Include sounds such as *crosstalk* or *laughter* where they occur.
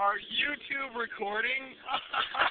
Are YouTube recording? *laughs*